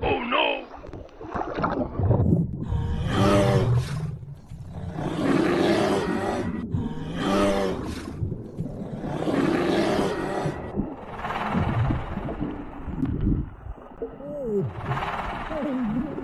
Oh no! Oh,